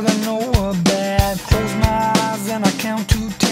that I know are bad. Close my eyes and I count to ten.